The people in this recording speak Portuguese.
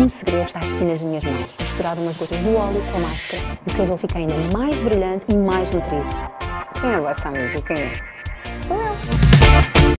um segredo está aqui nas minhas mãos. Misturar umas gotas do óleo com a máscara o cabelo fica ainda mais brilhante e mais nutrido. Quem é o vossa amiga? Quem é? Sou eu.